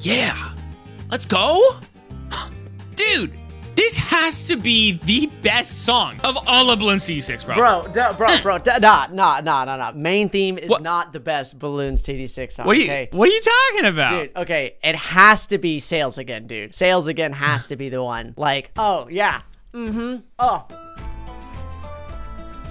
Yeah. Let's go. Dude, this has to be the best song of all of Bloons TD6, bro. Bro, da, bro, bro, da, nah, nah, nah, nah, nah. Main theme is What? not the best Bloons TD6 song. What are you okay? What are you talking about? Dude, okay, it has to be Sales Again, dude. Sales Again has to be the one. Like, oh, yeah. Mm-hmm. Oh,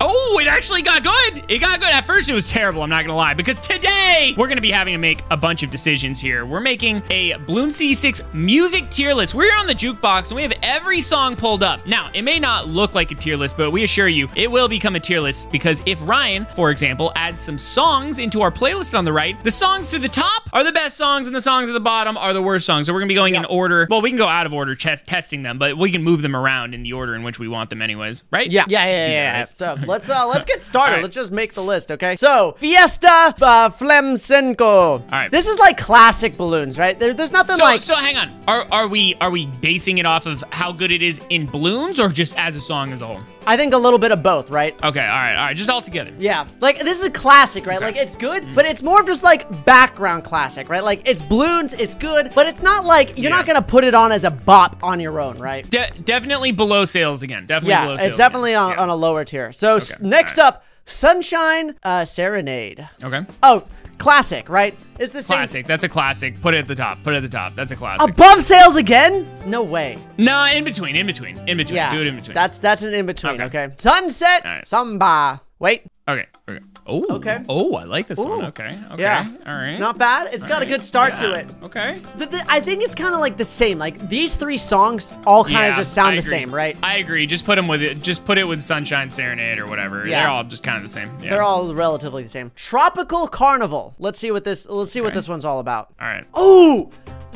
Oh, it actually got good. It got good. At first, it was terrible. I'm not gonna lie, because today we're gonna be having to make a bunch of decisions here. We're making a Bloons TD6 music tier list. We're on the jukebox and we have every song pulled up. Now, it may not look like a tier list, but we assure you it will become a tier list because if Ryan, for example, adds some songs into our playlist on the right, the songs to the top are the best songs and the songs at the bottom are the worst songs. So we're gonna be going in order. Well, we can go out of order, chest testing them, but we can move them around in the order in which we want them, anyways. Right? yeah, yeah, yeah, yeah. Yeah, yeah. right. So let's uh let's get started. Right. Let's just make the list, okay? So Fiesta uh, Flamenco. All right. This is like classic balloons, right? There, there's nothing So, like. so hang on. Are are we are we basing it off of how good it is in balloons or just as a song as a whole? I think a little bit of both, right? Okay, all right, all right, just all together. Yeah, like this is a classic, right? Okay. Like it's good, but it's more of just like background classic, right? Like it's balloons, it's good, but it's not like you're not gonna put it on as a bop on your own, right? De- definitely below sales again. Definitely below Yeah, sales. it's definitely on, Yeah. on a lower tier. So s- Okay, next alright. up, Sunshine uh, Serenade. Okay. Oh, classic, right? It's the same. Classic. That's a classic. Put it at the top. Put it at the top. That's a classic. Above sales again? No way. no, in between. In between. In between. Yeah, Do it in between. That's that's an in between. Okay. Okay. Sunset Alright. Samba. Wait. Okay. Okay. Oh. Okay. Oh, I like this one. Okay. Okay. Yeah. All right. Not bad. It's got a good start to it. Okay. But the, I think it's kind of like the same. Like these three songs all kind of Yeah, just sound the same, right? I agree. Just put them with it. Just put it with Sunshine Serenade or whatever. Yeah. They're all just kind of the same. Yeah. They're all relatively the same. Tropical Carnival. Let's see what this. Let's see what this one's all about. all right. Oh,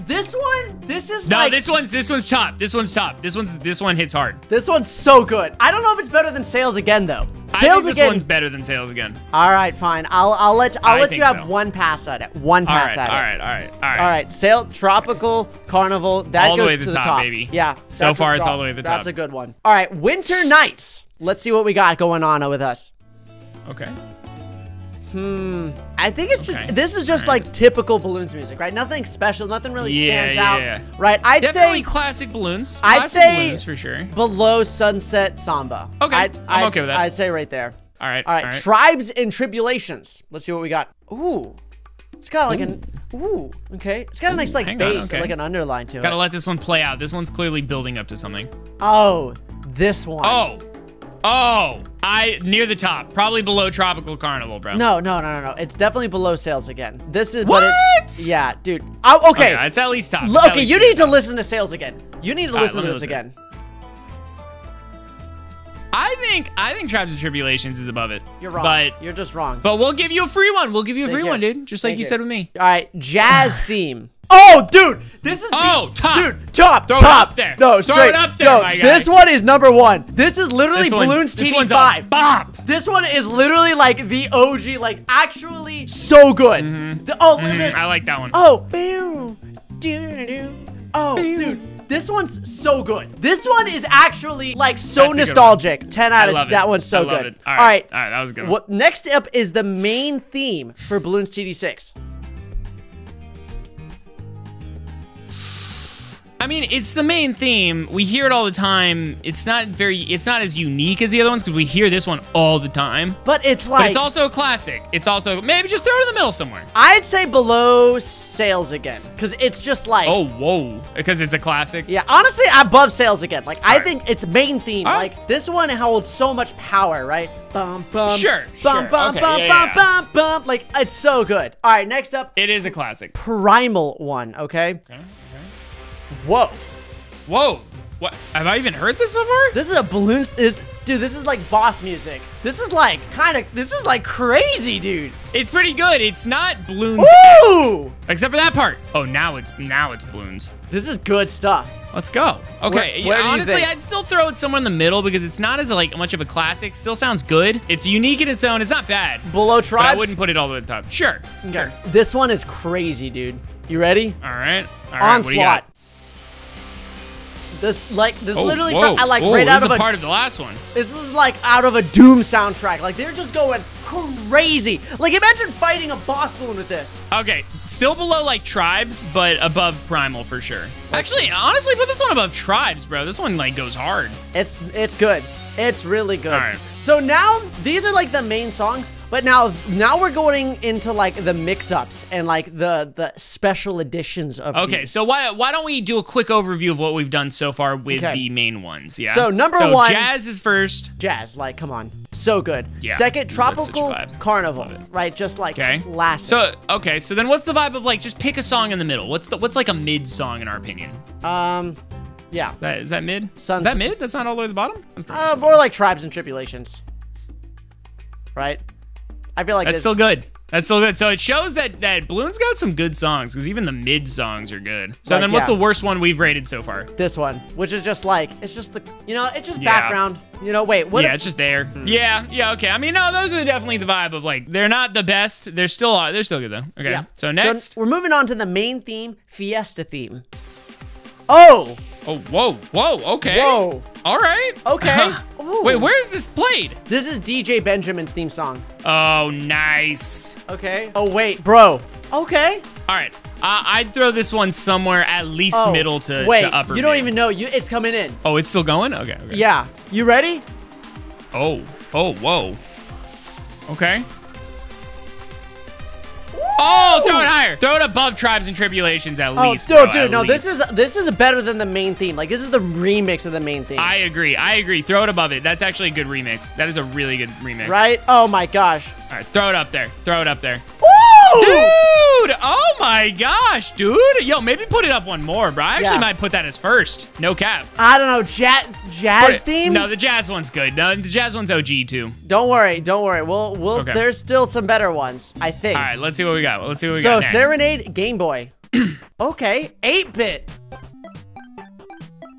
this one. This is No, like this one's this one's top. This one's top. This one's this one hits hard. this one's so good. I don't know if it's better than Sales Again though. I Sales think this one's better than sales again. all right, fine. I'll I'll let I'll I let you have so. one pass at it. One All pass right, all at it. right, all right, all right. All right, Sail Tropical Carnival. That All the way to the top, baby. Yeah. So far, it's all the way to the top. That's a good one. All right, Winter Nights. Let's see what we got going on with us. Okay. Hmm. I think it's just this is just All right. like typical balloons music, right? Nothing special, nothing really Yeah, stands yeah, out, yeah. right? I'd Definitely say classic balloons. I'd Classic say- balloons for sure. below Sunset Samba. Okay, I'd, I'm I'd- okay with that. I'd say right there. All right. All right, Tribes and Tribulations. Let's see what we got. Ooh, it's got like an ooh. Okay, it's got a nice like bass, okay. like an underline to it. Gotta let this one play out. This one's clearly building up to something. Oh, this one. Oh. Oh. I near the top. Probably below Tropical Carnival, bro. No, no, no, no, no. It's definitely below sales again. This is What? yeah, dude. Oh, okay. Okay, it's at least top. It's okay, least you need the to listen to sales again. You need to All right, listen let to this listen. again. I think I think Tribes and Tribulations is above it. You're wrong. But You're just wrong. but we'll give you a free one. We'll give you a Thank free you. one, dude. Just like Thank you. said with me. All right, jazz theme. Oh, dude, this is the- Oh, top. dude, top, Throw it top. up there. No, Throw straight. it up there, no, my guy. this one is number one. This is literally This one, Bloons this TD five. bop. This one is literally like the OG, like actually so good. The- oh, look at this. Mm-hmm. I like that one. Oh, boo, doo, doo. oh, dude, this one's so good. This one is actually like so That's nostalgic. Ten out I of that one's so good. All All right, right. All right, that was good. What next up is the main theme for Bloons TD6. I mean, it's the main theme. We hear it all the time. It's not very. It's not as unique as the other ones because we hear this one all the time. But it's like But it's also a classic. It's also maybe just throw it in the middle somewhere. I'd say below sales again because it's just like Oh, whoa! Because it's a classic. yeah. Honestly, above sales again. Like I Alright. think its main theme. Like this one holds so much power, right? Bum bum. Sure, Bum sure. bum Okay, bum yeah, bum yeah. bum bum. Like it's so good. All right, next up, It is a classic. primal one. Okay. Okay. Okay. Whoa. Whoa! What? Have I even heard this before? This is a balloon. Is dude. This is like boss music. This is like kind of. This is like crazy, dude. It's pretty good. It's not balloons, Ooh. except for that part. Oh, now it's now it's balloons. This is good stuff. Let's go. Okay. Where- where honestly. I'd still throw it somewhere in the middle because it's not as like much of a classic. Still sounds good. It's unique in its own. It's not bad. Below But I wouldn't put it all the way at the top. Sure. Sure. This one is crazy, dude. You ready? All right. All right. What do you Onslaught. This like this Oh, literally whoa. fr- I like oh, right out of a a part of the last one. this is like out of a Doom soundtrack. Like they're just going crazy. Like imagine fighting a boss balloon with this. Okay, still below like tribes, but above primal for sure. Actually, honestly, put this one above tribes, bro. This one like goes hard. It's it's good. It's really good. All right. So now these are like the main songs, but now now we're going into like the mix-ups and like the the special editions of Okay, these. so why why don't we do a quick overview of what we've done so far with Okay. the main ones? Yeah. So, number so one- Jazz is first. Jazz, like come on. So good. Yeah, Second, Tropical such a vibe. Carnival, right? Just like Okay. last. So okay, so then what's the vibe of like just pick a song in the middle? What's the what's like a mid song in our opinion? um yeah. That is that mid? Suns- is that mid? That's not all the way to the bottom. Uh, more like tribes and tribulations. Right? I feel like That's still good. That's still good. So it shows that that Balloon's got some good songs because even the mid songs are good. So Like, then, what's yeah. the worst one we've rated so far? this one, which is just like it's just the you know it's just Yeah. background. You know, wait, what? yeah, it's just there. Hmm. Yeah, yeah, okay. I mean, no, those are definitely the vibe of like they're not the best. They're still uh, they're still good though. Okay. yeah. So next. we're moving on to the main theme, Fiesta theme. Oh, oh, whoa, whoa. Okay. Whoa. All right. Okay. Wait, where is this played? this is DJ Benjamin's theme song. Oh, nice. Okay. Oh wait, bro. Okay. All right. Uh, I'd throw this one somewhere at least Oh, middle to, wait. to upper. you don't mid. even know. You it's coming in. Oh, it's still going. Okay. okay. Yeah. You ready? Oh. Oh. Whoa. Okay. Oh, throw it higher. Throw it above tribes and tribulations at Oh, least. dude, bro, dude, no, this is this is better than the main theme. Like this is the remix of the main theme. I agree. I agree. Throw it above it. That's actually a good remix. That is a really good remix. right? Oh my gosh. All right. Throw it up there. Throw it up there. Woo! Dude! Oh my gosh, dude! Yo, maybe put it up one more, bro. I actually Yeah. might put that as first. No cap. I don't know, jazz jazz it- theme. No, the jazz one's good. No, the jazz one's OG too. don't worry, don't worry. We'll we'll. Okay. There's still some better ones, I think. All right, let's see what we got. Let's see what we so got next. Serenade Game Boy. okay, 8 bit.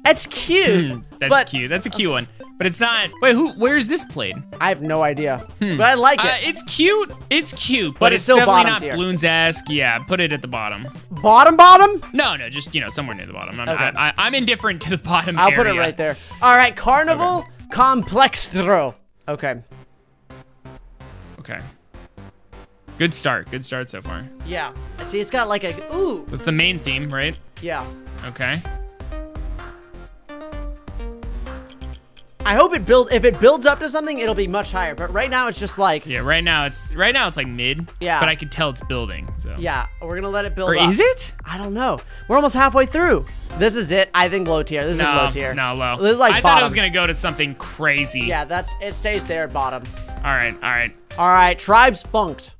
That's cute. Hmm, That's but cute. That's a cute one. But it's not. Wait, who? Where's this played? I have no idea, but I like Uh, it. it's cute. It's cute, but, But it's, it's still definitely not tier. balloons esque. Yeah, put it at the bottom. bottom, bottom. No, no, just you know somewhere near the bottom. I'm, Okay. I, I, I'm indifferent to the bottom. I'll put it right there. All right, Carnival Complextro. Okay. Okay. Good start. Good start so far. Yeah. See, it's got like a ooh. That's the main theme, right? Yeah. Okay. I hope it build. If it builds up to something, it'll be much higher. But right now, it's just like Yeah, right now it's right now it's like mid. Yeah. But I can tell it's building. So. yeah. We're gonna let it build Or up. is it? I don't know. We're almost halfway through. This is it. I think low tier. This is low tier. no, low. This is like I bottom. thought it was gonna go to something crazy. Yeah, that's it. Stays there at bottom. All right, all right. All right, tribes funked.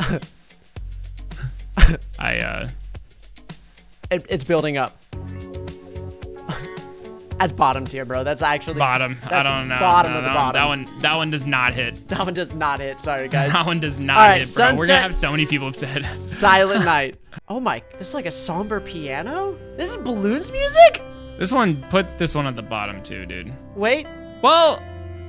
I uh, It, it's building up. That's bottom tier, bro. That's actually bottom. I don't know. bottom No, of the bottom. That one, that one does not hit. That one does not hit. Sorry, guys. That one does not right, hit, bro. We're gonna have so many people upset. Silent Night. Oh my, it's like a somber piano? This is balloons music? this one, put this one at the bottom too, dude. Wait. Well,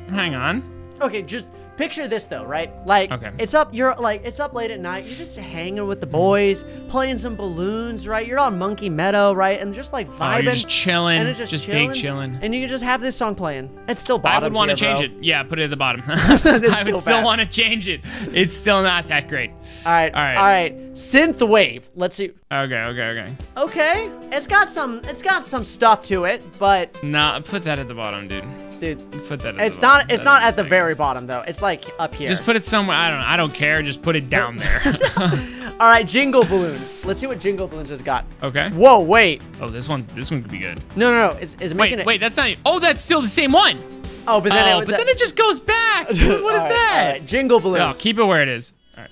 hang on. Okay, just picture this though, right? Like Okay. it's up you're like it's up late at night, you're just hanging with the boys, playing some balloons, right? You're on Monkey Meadow, right? And just like Oh, vibing. you're just chilling, and it's just, just chilling, big chilling. And you can just have this song playing. It's still bottom. I would want to change bro. it. Yeah, put it at the bottom. I would still want to change it. It's still not that great. All right, All right. all right. Synth wave. Let's see. Okay, okay, okay. Okay, it's got some, it's got some stuff to it, but Nah, put that at the bottom, dude. Dude, Put that. At it's not, it's That not at the very bottom though. It's like up here. Just put it somewhere. I don't. know. I don't care. Just put it down there. all right, jingle balloons. Let's see what jingle balloons has got. okay. Whoa, wait. Oh, this one. This one could be good. No, no, no. Is, is it making Wait, it? wait. That's not. Oh, that's still the same one. Oh, but then oh, it, but then it just goes back. What is right, that? right, Jingle balloons. No, keep it where it is. All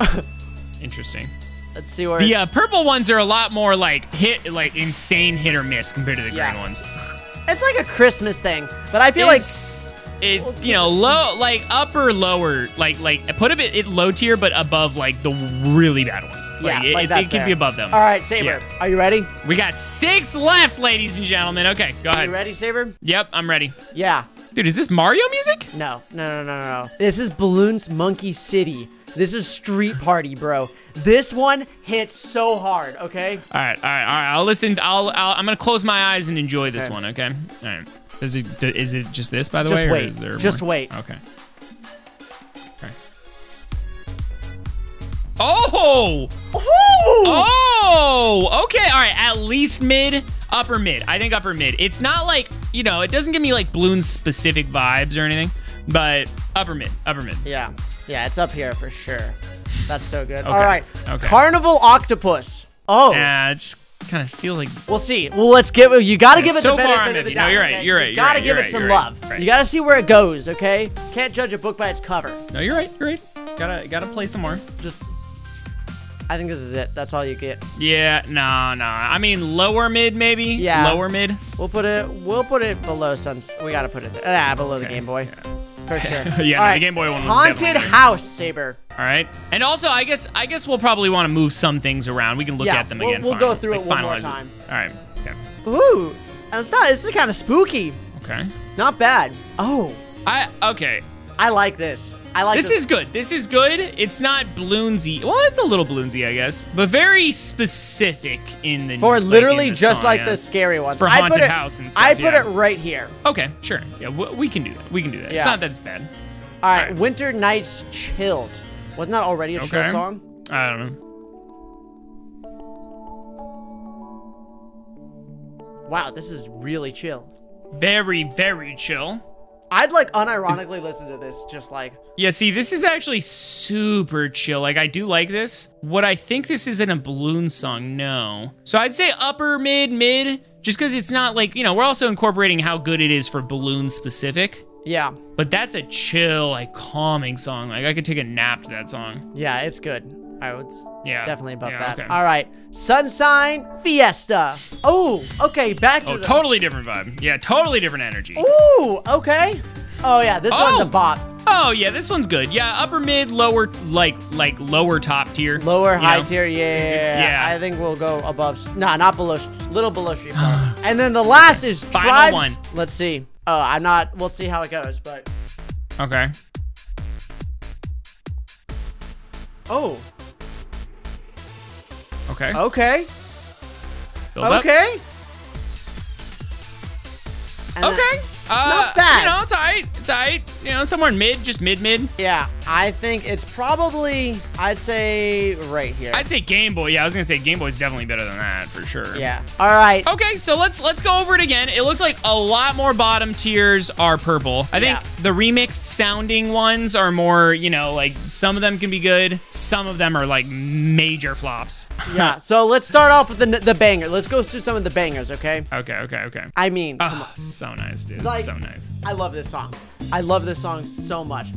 right. Interesting. Let's see where. The uh, purple ones are a lot more like hit, like insane hit or miss compared to the Yeah. green ones. it's like a Christmas thing, but I feel like it's, it's you know low, like upper lower, like like put a bit it low tier, but above like the really bad ones. yeah, it, like it, it can be above them. All right, Sabre, Yeah. are you ready? We got six left, ladies and gentlemen. Okay, go ahead. You ready, Sabre? Yep, I'm ready. Yeah. Dude, is this Mario music? No, no, no, no, no. This is Bloons Monkey City. This is Street Party, bro. This one hits so hard, okay? All right, all right, all right. I'll listen. I'll, I'll I'm gonna close my eyes and enjoy this Okay. one. Okay. All right. Is it is it just this by the Just way? wait. Or is there Just more? wait. Okay. Okay. Oh! Oh! Okay. All right. At least mid, upper mid. I think upper mid. It's not like you know. It doesn't give me like balloon specific vibes or anything, but upper mid. Upper mid. Yeah. Yeah, it's up here for sure. That's so good. All Okay, right. okay. Carnival Octopus. Oh. Yeah. It just kind of feels like We'll see. Well, let's give it. You gotta Yeah, give it so the benefit far I'm of the iffy. No, you're right, you're right, You gotta give you're it some right, love. right. You gotta see where it goes. Okay. Can't judge a book by its cover. no. You're right. You're right. Gotta gotta play some more. Just. I think this is it. That's all you get. Yeah, no, no. I mean, lower mid, maybe. Yeah. Lower mid. We'll put it. We'll put it below Suns. We gotta put it. Ah, below the Game Boy. yeah. For sure. Yeah, no, the Game Boy one was Haunted. House Sabre. All right. And also, I guess, I guess we'll probably want to move some things around. We can look Yeah, at them we'll- again. we'll final- go through like, it one more time. All right. Okay. Ooh, it's not. It's kind of spooky. Okay. Not bad. Oh, I okay. I like this. I like This is good. This is good. It's not balloonsy. Well, it's a little balloonsy, I guess, but very specific in the for like, literally the just song, like yeah. the scary ones. for haunted it, house and stuff, I put yeah. it right here. Okay, sure. Yeah, we can do that. We can do that. It's not that it's bad. All right, Alright. Winter Nights Chilled. Wasn't that already a chill song? I don't know. Wow, this is really chill. Very, very chill. I'd like unironically listen to this, just like Yeah, see, this is actually super chill. Like, I do like this. What I think this is in a balloon song, no. So I'd say upper, mid, mid, just because it's not like, you know, we're also incorporating how good it is for balloon specific. yeah, But that's a chill, like, calming song. Like, I could take a nap to that song. yeah, it's good. I would Yeah. definitely above yeah, that. okay. All right, Sunshine Fiesta. Oh, okay, back oh, to Oh, the. totally different vibe. Yeah, totally different energy. Ooh, okay. Oh yeah, this one's a Oh! bop. Oh, yeah, this one's good. Yeah, upper, mid, lower, like, like lower top tier. Lower high know? tier, yeah, yeah. I think we'll go above. Nah, not below. Little below Street and then the last is Final Tribes. one. Let's see. Oh, I'm not. We'll see how it goes, but Okay. oh, Okay. okay, Build up. okay. And Okay. Uh, Not bad. You know, it's alright. It's alright. You know, somewhere in mid, just mid mid. yeah, I think it's probably. I'd say right here. I'd say Game Boy. Yeah, I was gonna say Game Boy's definitely better than that for sure. yeah. All right. Okay, so let's let's go over it again. It looks like a lot more bottom tiers are purple. I think Yeah. the remixed sounding ones are more, you know, like some of them can be good, some of them are like major flops. Yeah. So let's start off with the the banger. Let's go through some of the bangers, okay? Okay, okay, okay. I mean, Oh, so nice, dude. Like- so nice. I love this song. I love this song so much.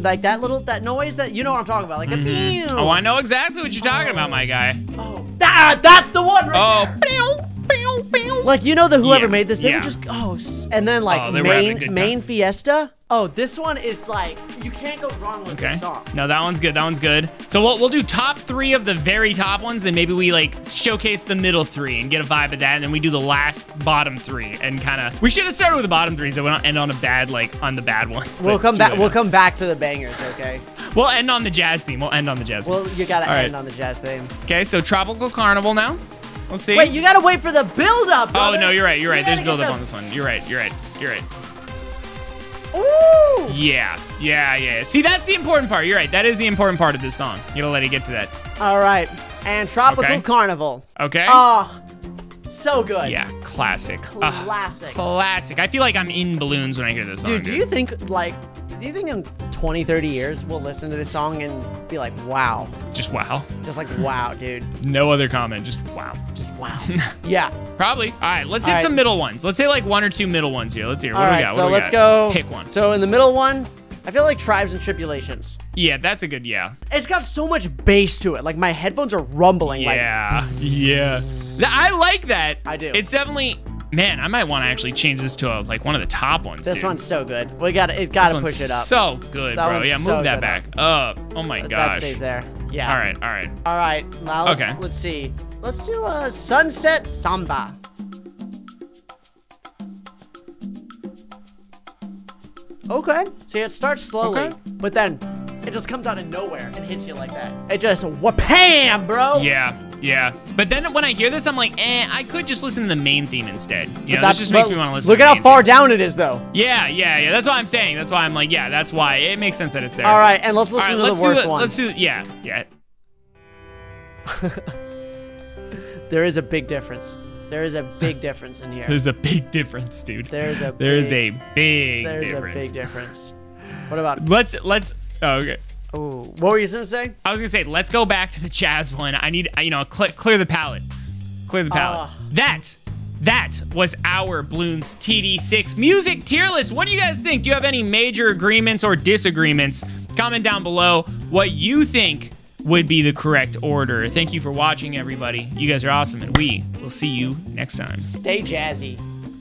Like that little that noise that you know what I'm talking about. Like the mm-hmm. pew. Oh, I know exactly what you're talking about, my guy. Oh, that, that's the one right Oh, there. Like you know the whoever Yeah, made this, they yeah. would just oh, and then like Oh, they were having a main main fiesta. Oh, this one is like you can't go wrong with Okay. this song. No, that one's good. That one's good. So we'll, we'll do top three of the very top ones. Then maybe we like showcase the middle three and get a vibe of that. And then we do the last bottom three and kind of. We should have started with the bottom three so we don't end on a bad like on the bad ones. We'll come back. We'll come back for the bangers. Okay. We'll end on the jazz theme. We'll end on the jazz theme. Well, you gotta All end right. on the jazz theme. okay, so tropical carnival now. Let's see. Wait, you gotta wait for the build up. oh no, you're right. You're right. There's gotta build up the- on this one. You're right. You're right. You're right. Ooh. Yeah. Yeah. Yeah. See, that's the important part. You're right. That is the important part of this song. You gotta let it get to that. All right. And tropical Okay. carnival. Okay. Oh, so good. yeah. Classic. Classic. Classic. I feel like I'm in balloons when I hear this song. Dude, do you think like, do you think in 20, 30 years we'll listen to this song and be like, wow, Just wow. just like wow, dude, No other comment. Just wow. Just wow. yeah. Probably. All right. Let's hit All right. some middle ones. Let's say like one or two middle ones here. Let's hear. What All do we right. got? What So do we let's got? go. Pick one. So in the middle one, I feel like tribes and tribulations. Yeah, that's a good. Yeah. It's got so much bass to it. Like my headphones are rumbling. Like Yeah. yeah. Th- I like that. I do. It's definitely. Man, I might want to actually change this to a, like one of the top ones. this dude. one's so good. We got to It Got to push it up. So good, That bro. one's Yeah, so move that back up. Oh my that gosh. stays there. Yeah. All right. All right. All right. Now let's, Okay. let's see. Let's do a sunset samba. Okay. See, it starts slowly, Okay. but then It just comes out of nowhere and hits you like that. It just wham, bro. Yeah, yeah. But then when I hear this, I'm like, eh, I could just listen to the main theme instead. You know, this just makes me want to listen. Look at how far theme. down it is, though. Yeah, yeah, yeah. That's what I'm saying. That's why I'm like, yeah, that's why it makes sense that it's there. All right, and let's listen right, to let's the do worst the, one. let's do yeah, yeah. There is a big difference. There is a big difference in here. There's a big difference, dude. There's a There's big, a big there's difference. a big difference. What about? Let's let's. Oh, okay. Oh, what were you gonna say? I was gonna say, let's go back to the jazz one. I need, you know, cl- clear the palette. Clear the palette. Ah. that, that was our Bloons TD6 music tier list. What do you guys think? Do you have any major agreements or disagreements? Comment down below what you think would be the correct order. Thank you for watching, everybody. You guys are awesome, and we will see you next time. Stay jazzy.